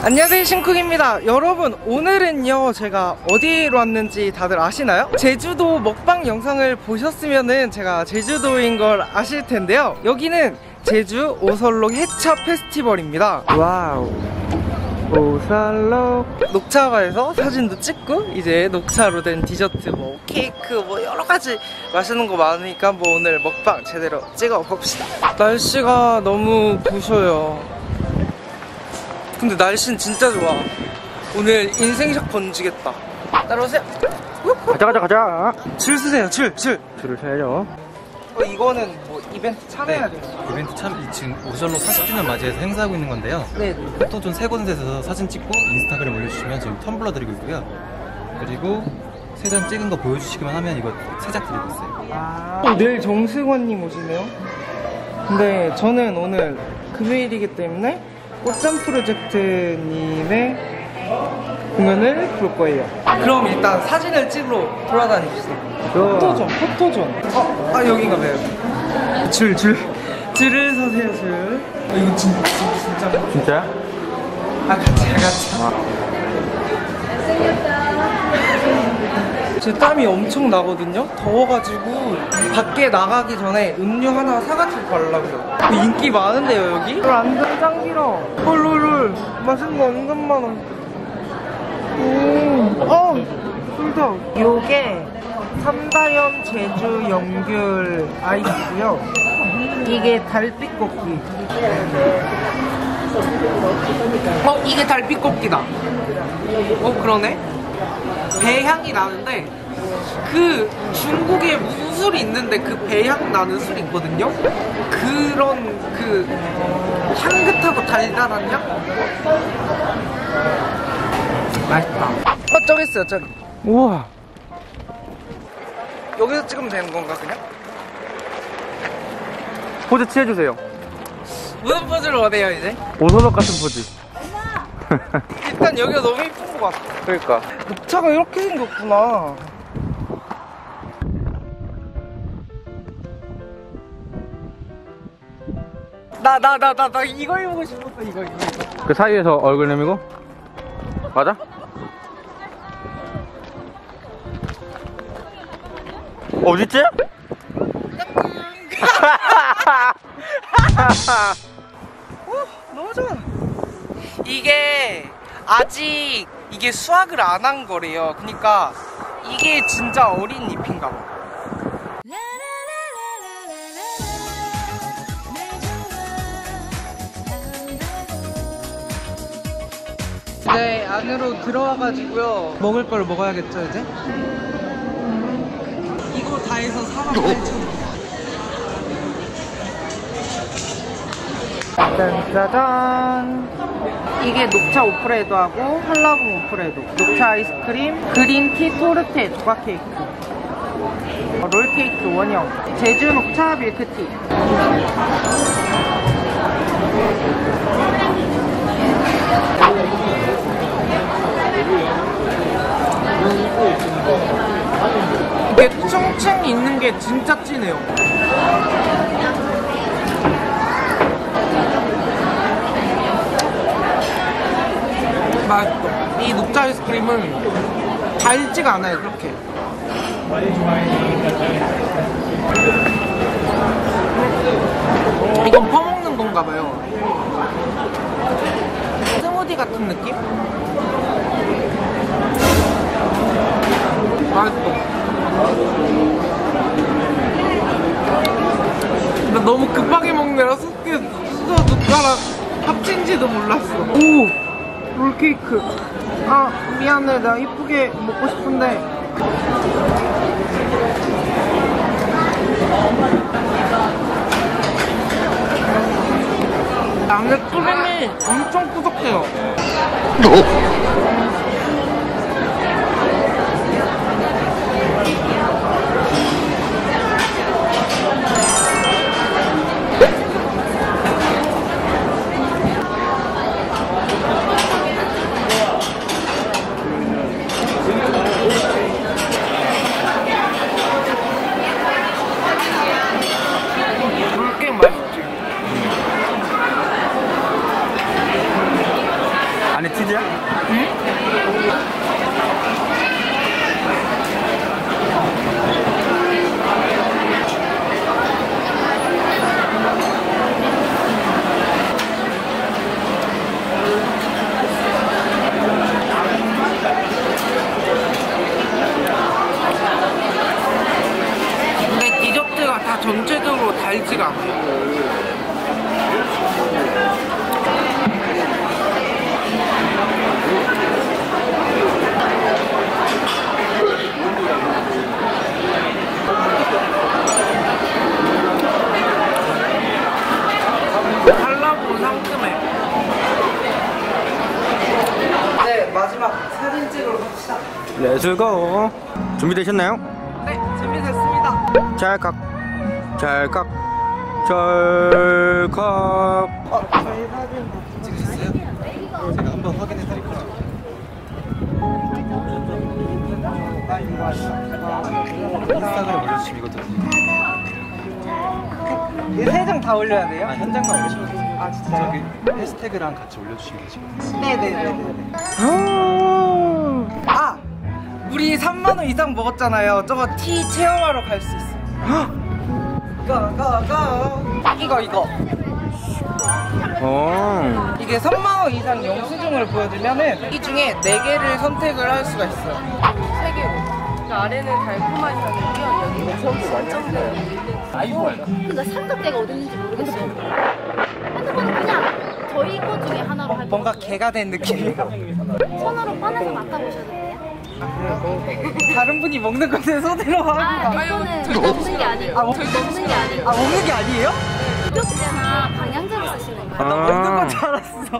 안녕하세요 신쿡입니다. 여러분 오늘은요 제가 어디로 왔는지 다들 아시나요? 제주도 먹방 영상을 보셨으면은 제가 제주도인 걸 아실 텐데요. 여기는 제주 오설록 햇차 페스티벌입니다. 와우. 오설록. 녹차밭에서 사진도 찍고 이제 녹차로 된 디저트 뭐 케이크 뭐 여러 가지 맛있는 거 많으니까 뭐 오늘 먹방 제대로 찍어 봅시다. 날씨가 너무 부셔요 근데 날씨는 진짜 좋아. 오늘 인생샷 건지겠다. 따라오세요. 가자 가자 가자. 줄 쓰세요. 줄줄. 줄을 서야죠. 어, 이거는 뭐 이벤트 참여해야 돼요 이벤트 참 2층 오셜로 40주년 맞이해서 행사하고 있는 건데요. 네. 포토존 세 곳에서 사진 찍고 인스타그램 올려주시면 지금 텀블러 드리고 있고요. 그리고 세 장 찍은 거 보여주시기만 하면 이거 세장 드리고 있어요. 아, 내일 정승환님 오시네요. 근데 저는 오늘 금요일이기 때문에 꽃잠 프로젝트님의 공연을 볼 거예요. 그럼 일단 사진을 찍으러 돌아다닙시다 포토존 포토존. 어, 아 여기가 봐요? 줄 줄. 줄을 서세요 줄. 어, 이거 진짜 진짜. 진짜야? 아 같이 같이 제 땀이 엄청 나거든요? 더워가지고 밖에 나가기 전에 음료 하나 사가지고 가려고요. 그 인기 많은데요 여기? 완전 짱 길어 헐헐헐. 맛있는 거 은근 많아 오, 어, 술다. 요게 삼다연 제주 연귤 아이스고요. 이게 달빛 꺾기. 어 이게 달빛 꺾기다. 어 그러네 배 향이 나는데 그 중국에 무슨 술이 있는데 그 배향 나는 술이 있거든요? 그런 그 향긋하고 달달한 향? 맛있다. 어 저기 있어요 저기. 우와. 여기서 찍으면 되는 건가 그냥? 포즈 취해주세요. 무슨 포즈를 원해요 이제? 오소록 같은 포즈. 일단 여기가 너무 이쁜 것 같아 그러니까 녹차가 이렇게 생겼구나 나 나 나 나 나 이거 입고 싶었어 이거 이거 이거. 그 사이에서 얼굴 내미고 맞아? 어딨지? 너무 좋아 이게 아직 이게 수확을 안 한 거래요. 그러니까 이게 진짜 어린 잎인가 봐. 이제 안으로 들어와가지고요. 먹을 걸 먹어야겠죠 이제? 이거 다 해서 4만 8천 짠짜잔. 이게 녹차 오프레도하고 한라봉 오프레도. 녹차 아이스크림 그린티 토르테 조각 케이크. 어, 롤케이크 원형. 제주 녹차 밀크티. 이게 층층 있는 게 진짜 진해요 맛있어. 이 녹차 아이스크림은 달지가 않아요, 그렇게. 이건 퍼먹는 건가 봐요. 스무디 같은 느낌? 맛있어. 나 너무 급하게 먹느라 숙게 수저 숟가락 합친지도 몰랐어. 오! 롤케이크. 아, 미안해. 나 이쁘게 먹고 싶은데. 안에 크림이 엄청 꾸덕해요. 롤케이크 맛있지? 어디야? 근데 디저트가 다 전체적으로 달지가 않아요. 달라고 상큼해. 네, 마지막 사진 찍으러 갑시다. Let's go 준비되셨나요? 네, 준비됐습니다. 찰칵 찰칵 찰칵 어, 저희 사진 찍으셨어요? 제가 한번 확인해 드릴게요. 아. 인스타그램 올려주시면 이것도 세장 다 올려야 돼요? 아, 한 장만 올리시면 돼요. 아, 진짜요? 저기 해시태그랑 같이 올려주시면 되시거든요. 네네네네. 아! 우리 3만원 이상 먹었잖아요. 저거 티 체험하러 갈 수 있어요. 가, 가, 가. 이거, 이거. 어. 이게 3만원 이상 영수증을 보여주면은 이 중에 4개를 선택을 할 수가 있어요. 세 개로. 그 아래는 달콤한 향이고요. 여기는 점점돼요. 근데 삼각대가 어디 있는지 모르겠어요. 핸드폰은 그냥 저희 거 중에 하나로 할 뭔가 것 개가 된 느낌이에요. 손으로 꺼내서 맡아보셔도 돼요. 다른 분이 먹는 건데 손으로 아, 합니다. 이거는 먹는 게 아니고, 아, 먹- 먹는 게 아니고, 아, 먹는 게 아니에요? 흡입제나 방향제로 쓰시는 거예요. 나 먹는 아. 건줄 알았어.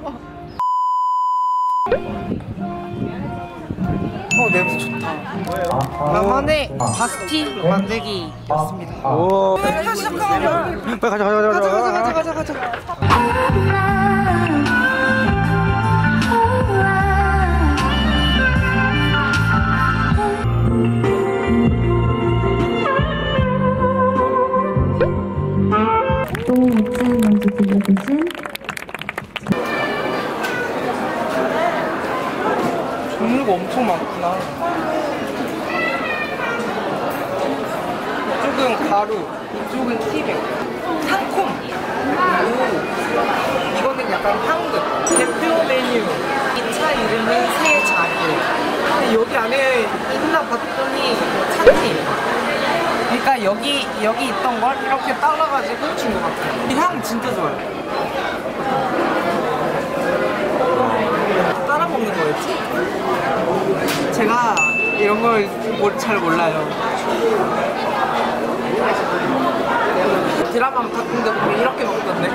어, 냄새 좋다. 나만의 바스티 만들기였습니다. 오. 빨리 가자 가자 가자 가자, 가자, 가자, 가자, 가자. 들려주신 종류가 엄청 많구나. 이쪽은 가루, 이쪽은 티백, 상콤. 오, 이거는 약간 향긋. 대표 메뉴. 이 차 이름은 새자리. 근데 여기 안에 있나 봤더니 찬티. 그러니까 여기 여기 있던 걸 이렇게 따라가지고 준 것 같아요. 이향 진짜 좋아요. 따라 먹는 거였지? 제가 이런 걸 잘 몰라요. 드라마 같은 데 보면 이렇게 먹던데.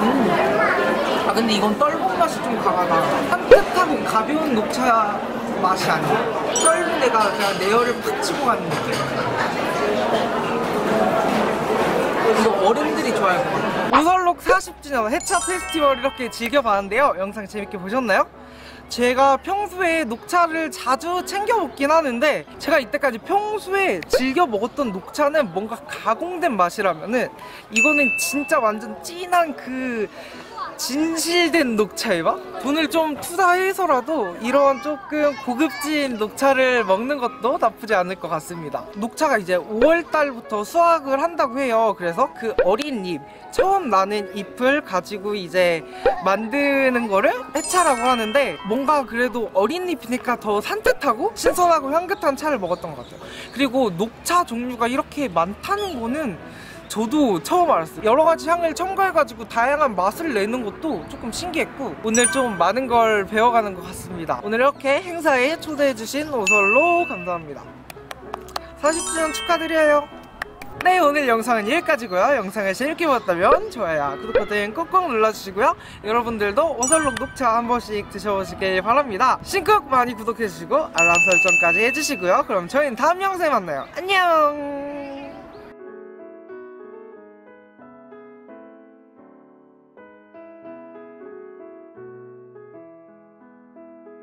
음. 아 근데 이건 떫은 맛이 좀 강하다. 산뜻하고 가벼운 녹차 맛이 아니야. 떫은 애가 그냥 내열을 팍 치고 가는 느낌. 이거 어른들이 좋아할 것 같아요. 오설록 40주년 해차 페스티벌 이렇게 즐겨봤는데요. 영상 재밌게 보셨나요? 제가 평소에 녹차를 자주 챙겨 먹긴 하는데 제가 이때까지 평소에 즐겨 먹었던 녹차는 뭔가 가공된 맛이라면은 이거는 진짜 완전 진한 그 진실된 녹차의 맛? 돈을 좀 투자해서라도 이런 조금 고급진 녹차를 먹는 것도 나쁘지 않을 것 같습니다. 녹차가 이제 5월달부터 수확을 한다고 해요. 그래서 그 어린 잎, 처음 나는 잎을 가지고 이제 만드는 거를 해차라고 하는데 뭔가 그래도 어린 잎이니까 더 산뜻하고 신선하고 향긋한 차를 먹었던 것 같아요. 그리고 녹차 종류가 이렇게 많다는 거는 저도 처음 알았어요. 여러 가지 향을 첨가해가지고 다양한 맛을 내는 것도 조금 신기했고 오늘 좀 많은 걸 배워가는 것 같습니다. 오늘 이렇게 행사에 초대해주신 오설로 감사합니다. 40주년 축하드려요. 네 오늘 영상은 여기까지고요. 영상을 재밌게 보셨다면 좋아요, 구독 버튼 꾹꾹 눌러주시고요. 여러분들도 오설록 녹차 한 번씩 드셔보시길 바랍니다. 신곡 많이 구독해주시고 알람 설정까지 해주시고요. 그럼 저희는 다음 영상에 만나요. 안녕.